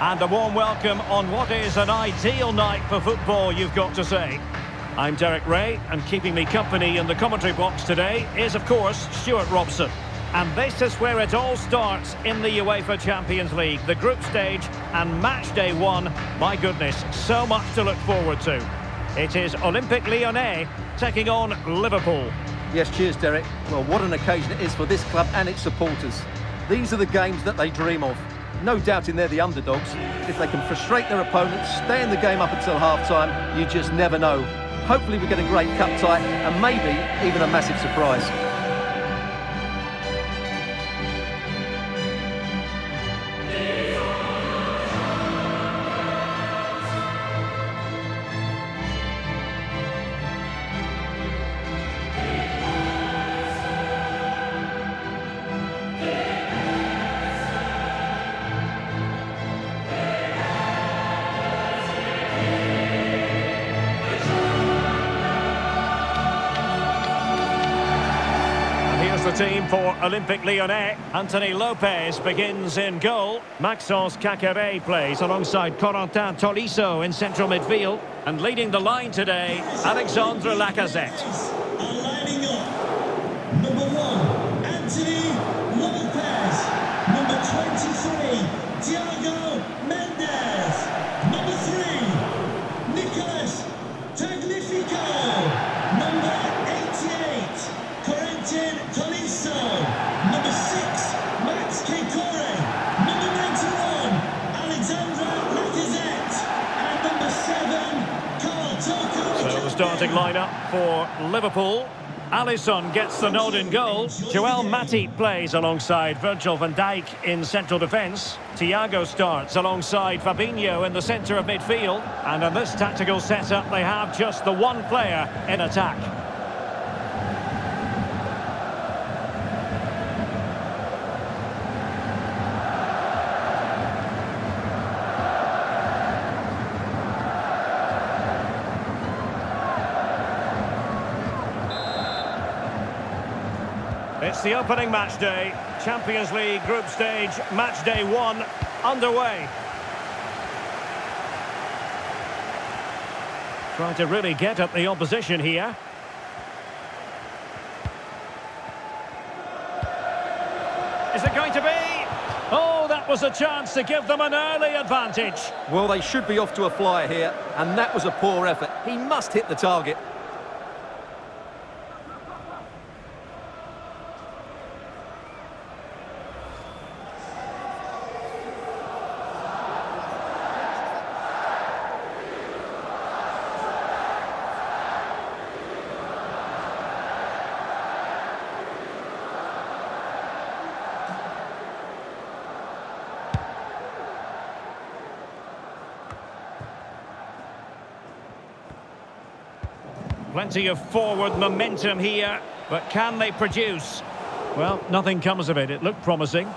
And a warm welcome on what is an ideal night for football, you've got to say. I'm Derek Ray, and keeping me company in the commentary box today is, of course, Stuart Robson. And this is where it all starts in the UEFA Champions League, the group stage and match day one. My goodness, so much to look forward to. It is Olympique Lyonnais taking on Liverpool. Yes, cheers, Derek. Well, what an occasion it is for this club and its supporters. These are the games that they dream of. No doubting they're the underdogs. If they can frustrate their opponents, stay in the game up until half-time, you just never know. Hopefully we get a great cup tie and maybe even a massive surprise. For Lyonnais. Anthony Lopez begins in goal. Maxence Caqueret plays alongside Corentin Tolisso in central midfield. And leading the line today, Alexandre Lacazette. Starting lineup for Liverpool. Alisson gets the nod in goal. Joel Matip plays alongside Virgil van Dijk in central defence. Thiago starts alongside Fabinho in the centre of midfield. And in this tactical setup, they have just the one player in attack. It's the opening match day. Champions League group stage, match day one, underway. Trying to really get at the opposition here. Is it going to be? Oh, that was a chance to give them an early advantage. Well, they should be off to a flyer here, and that was a poor effort. He must hit the target. Plenty of forward momentum here, but can they produce? Well, nothing comes of it. It looked promising.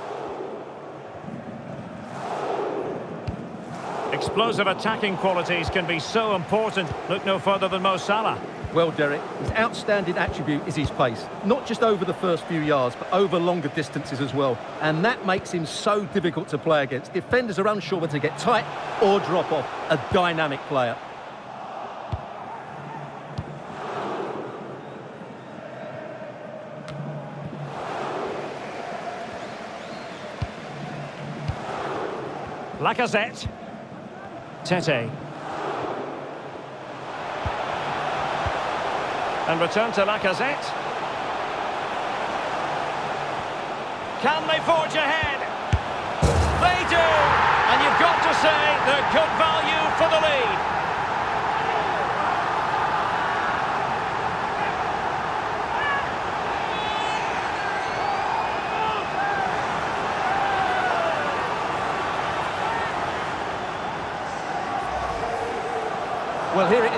Explosive attacking qualities can be so important. Look no further than Mo Salah. Well, Derek, his outstanding attribute is his pace. Not just over the first few yards, but over longer distances as well. And that makes him so difficult to play against. Defenders are unsure whether to get tight or drop off. A dynamic player. Lacazette. Tete. And return to Lacazette. Can they forge ahead? They do! And you've got to say they're good value for the lead.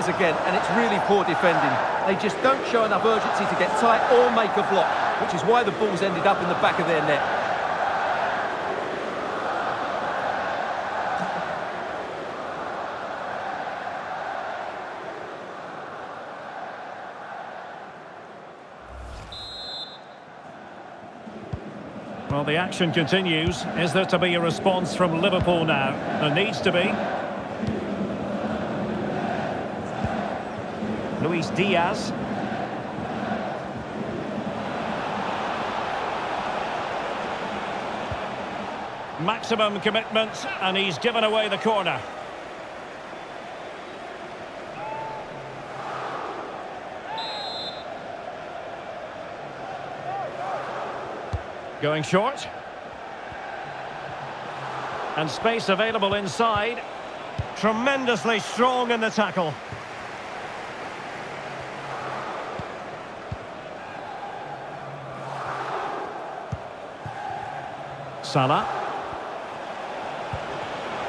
Again, and it's really poor defending. They just don't show enough urgency to get tight or make a block, which is why the ball's ended up in the back of their net. Well, the action continues. Is there to be a response from Liverpool now? There needs to be. Luis Diaz. Maximum commitment, and he's given away the corner. Going short. And space available inside. Tremendously strong in the tackle. Salah.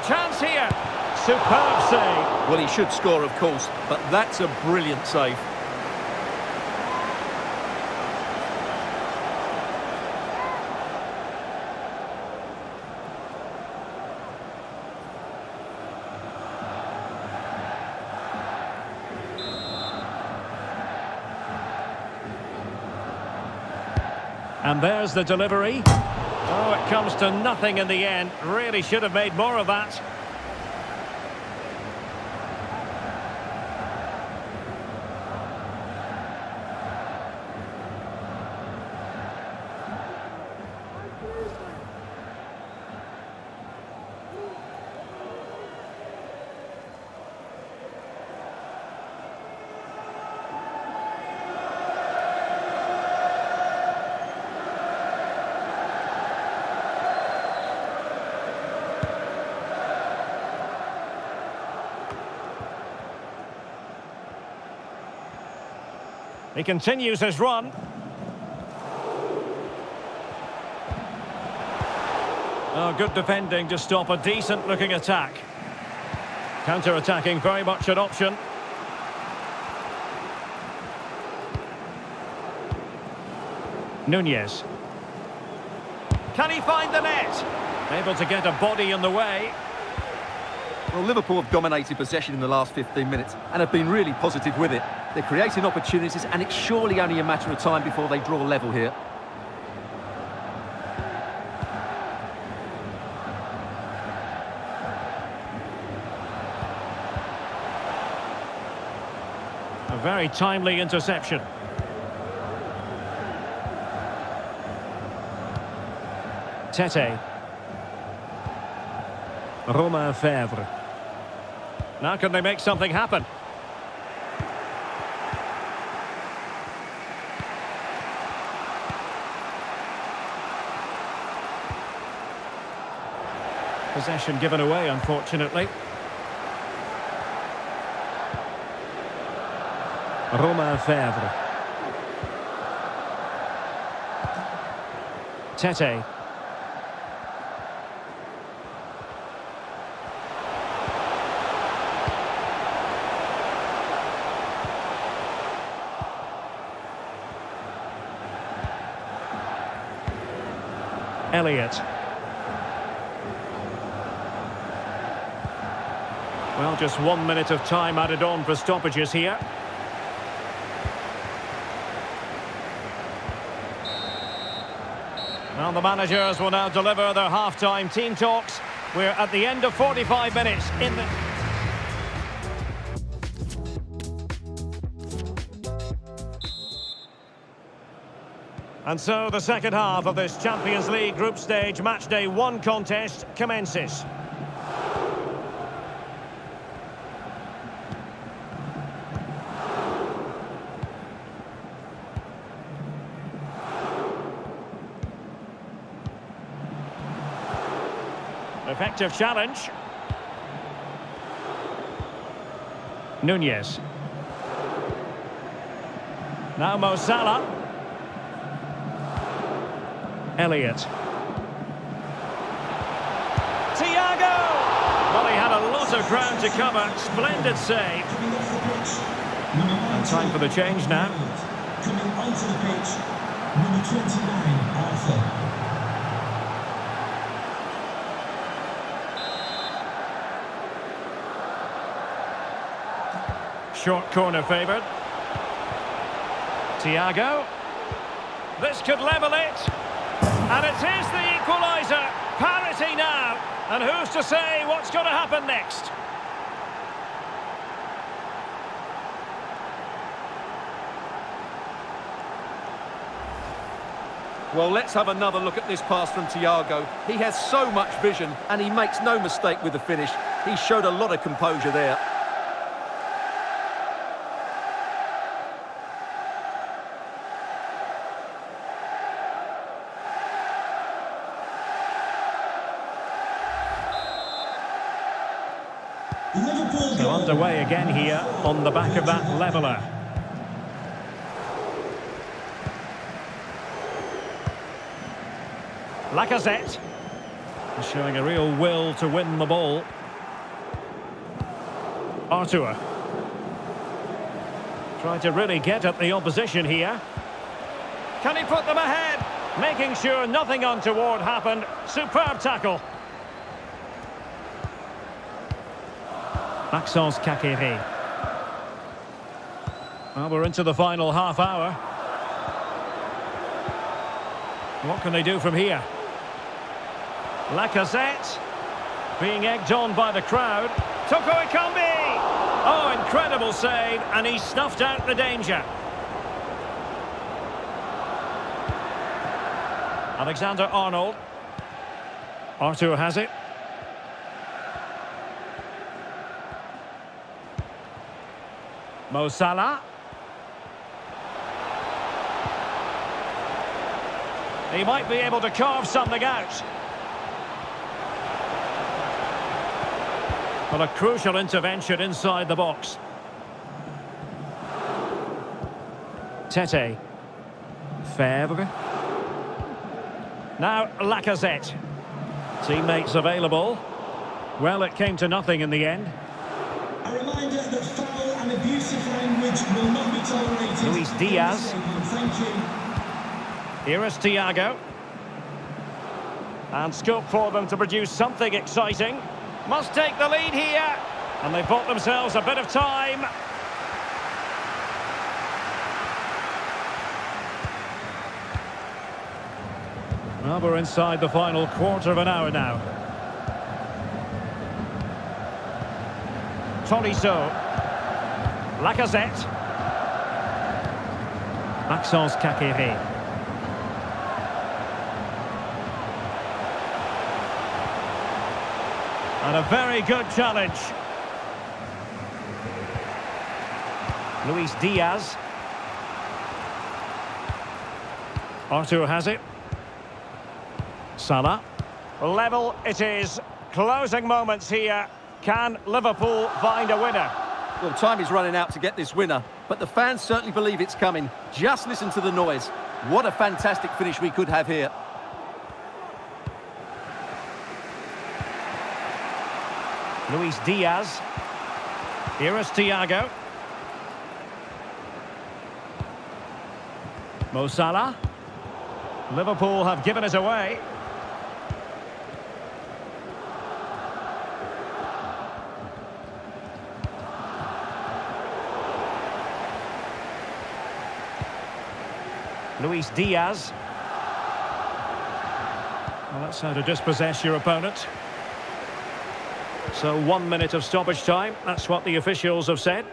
Chance here. Superb save. Well, he should score, of course, but that's a brilliant save. And there's the delivery. Oh, it comes to nothing in the end. Really should have made more of that. He continues his run. Oh, good defending to stop a decent-looking attack. Counter-attacking, very much an option. Nunez. Can he find the net? Able to get a body in the way. Well, Liverpool have dominated possession in the last 15 minutes and have been really positive with it. They're creating opportunities and it's surely only a matter of time before they draw level here. A very timely interception. Tete. Romain Faivre. Now can they make something happen? Possession given away, unfortunately. Romain Faivre. Tete. Elliott. Well, just one minute of time added on for stoppages here. Well, the managers will now deliver their half-time team talks. We're at the end of 45 minutes in the... And so the second half of this Champions League group stage matchday one contest commences. Effective challenge. Nunez. Now Mo Salah. Elliott. Thiago! Well, he had a lot of ground to cover. Splendid save. Coming off the pitch, number And time for the change now. Coming onto the pitch, number 29, Arthur. Short corner favoured. Thiago. This could level it. And it is the equaliser. Parity now. And who's to say what's going to happen next? Well, let's have another look at this pass from Thiago. He has so much vision, and he makes no mistake with the finish. He showed a lot of composure there. So underway again here on the back of that leveller. Lacazette. Showing a real will to win the ball. Arthur. Trying to really get at the opposition here. Can he put them ahead? Making sure nothing untoward happened. Superb tackle. Maxence Caqueret. Well, we're into the final half hour. What can they do from here? Lacazette being egged on by the crowd. Toko Ekambi! Oh, incredible save, and he snuffed out the danger. Alexander Arnold. Arthur has it. Mo Salah. He might be able to carve something out. But a crucial intervention inside the box. Tete. Faivre. Now Lacazette. Teammates available. Well, it came to nothing in the end. A reminder that foul and abusive language will not be tolerated. Luis Diaz. Thank you. Here is Thiago. And scope for them to produce something exciting. Must take the lead here. And they've bought themselves a bit of time. Now we're inside the final quarter of an hour now. Tolisso. Lacazette. Maxence Caqueret. And a very good challenge. Luis Diaz. Arthur has it. Salah. Level it is. Closing moments here. Can Liverpool find a winner? Well, time is running out to get this winner, but the fans certainly believe it's coming. Just listen to the noise. What a fantastic finish we could have here. Luis Diaz. Here is Thiago. Mo Salah. Liverpool have given it away. Luis Diaz. Well, that's how to dispossess your opponent. So one minute of stoppage time. That's what the officials have said.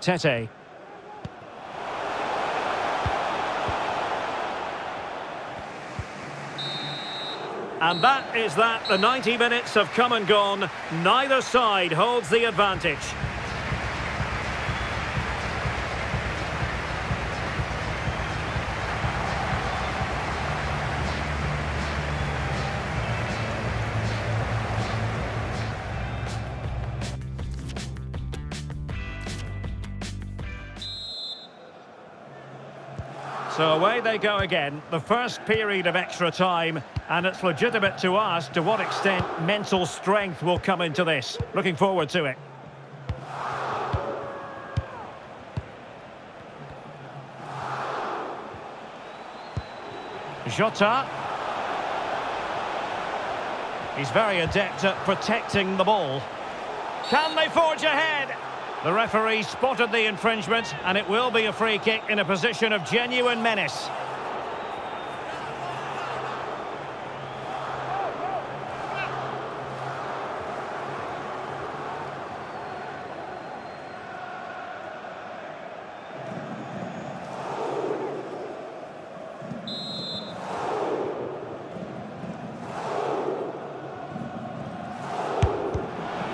Tete. And that is that. The 90 minutes have come and gone. Neither side holds the advantage. They go again, the first period of extra time, and it's legitimate to ask to what extent mental strength will come into this. Looking forward to it. Jota. He's very adept at protecting the ball. Can they forge ahead? The referee spotted the infringement, and it will be a free kick in a position of genuine menace.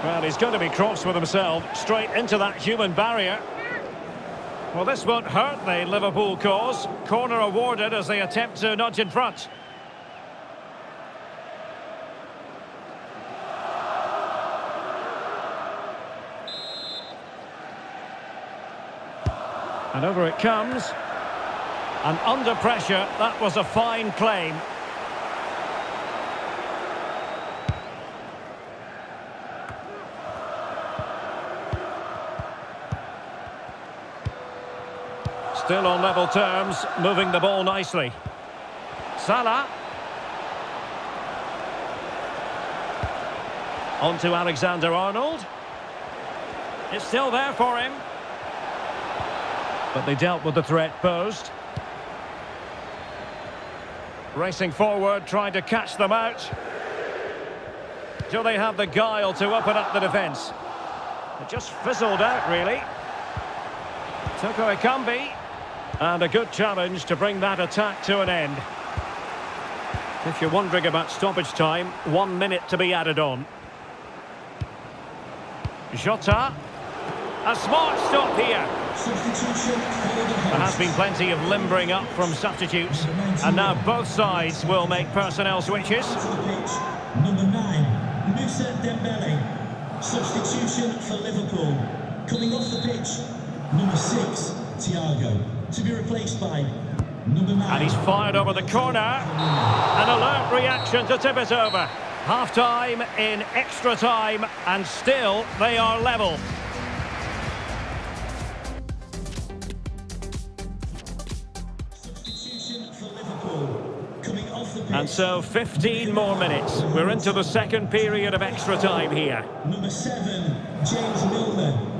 Well, he's going to be cross with himself, straight into that human barrier. Well, this won't hurt the Liverpool cause. Corner awarded as they attempt to nudge in front. And over it comes. And under pressure, that was a fine claim. Still on level terms, moving the ball nicely. Salah. On to Alexander-Arnold. It's still there for him. But they dealt with the threat posed. Racing forward, trying to catch them out. Do they have the guile to open up the defence? It just fizzled out, really. Toko Ekambi. And a good challenge to bring that attack to an end. If you're wondering about stoppage time, one minute to be added on. Jota. A smart stop here. There has been plenty of limbering up from substitutes. And now both sides will make personnel switches. Number nine, Moussa Dembele. Substitution for Liverpool. Coming off the pitch, number six, Thiago. To be replaced by number nine. And he's fired over the corner. An alert reaction to tip it over. Half-time in extra time, and still they are level. Substitution for Liverpool. Coming off the pitch. And so 15 more minutes. We're into the second period of extra time here. Number seven, James Milner.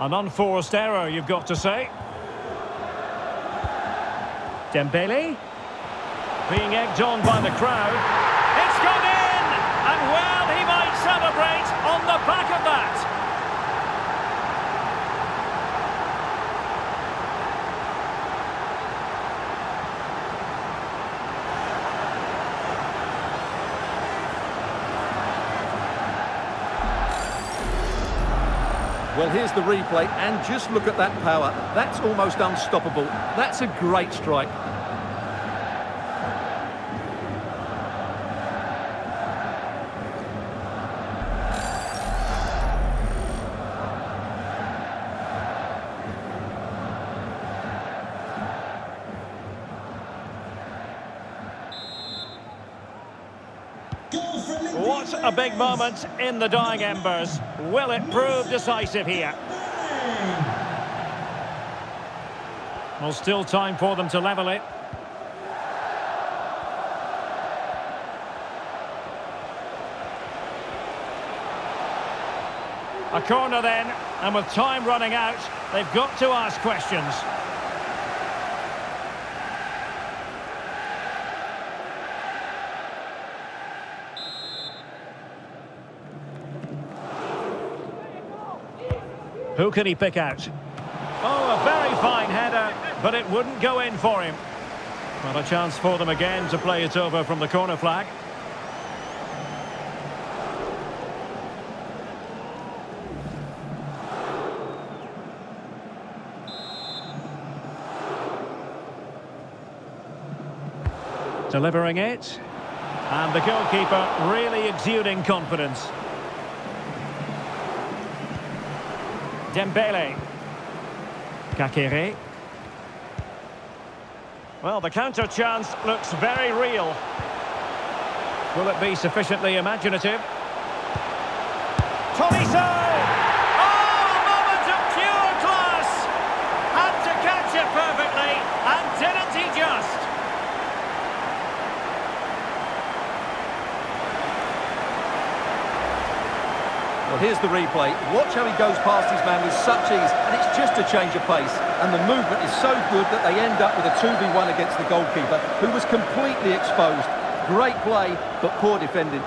An unforced error, you've got to say. Dembele. Being egged on by the crowd. It's gone in! And well, he might celebrate on the back of that. Well, here's the replay, and just look at that power. That's almost unstoppable. That's a great strike. A big moment in the dying embers. Will it prove decisive here? Well, still time for them to level it. A corner then, and with time running out, they've got to ask questions. Who can he pick out? Oh, a very fine header, but it wouldn't go in for him. Well, a chance for them again to play it over from the corner flag. Delivering it. And the goalkeeper really exuding confidence. Dembele. Caqueret. Well, the counter chance looks very real. Will it be sufficiently imaginative? Tolisso! Oh, a moment of pure class! Had to catch it perfectly, and didn't he just? Well, here's the replay. Watch how he goes past his man with such ease, and it's just a change of pace. And the movement is so good that they end up with a 2v1 against the goalkeeper, who was completely exposed. Great play, but poor defending.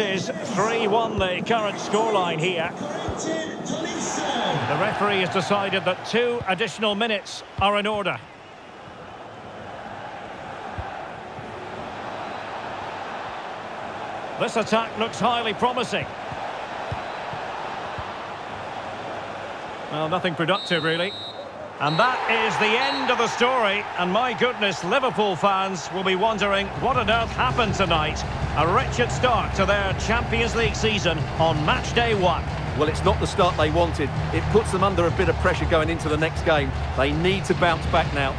is 3-1 the current scoreline here. The referee has decided that two additional minutes are in order. This attack looks highly promising. Well, nothing productive, really. And that is the end of the story. And my goodness, Liverpool fans will be wondering what on earth happened tonight. A wretched start to their Champions League season on match day one. Well, it's not the start they wanted. It puts them under a bit of pressure going into the next game. They need to bounce back now.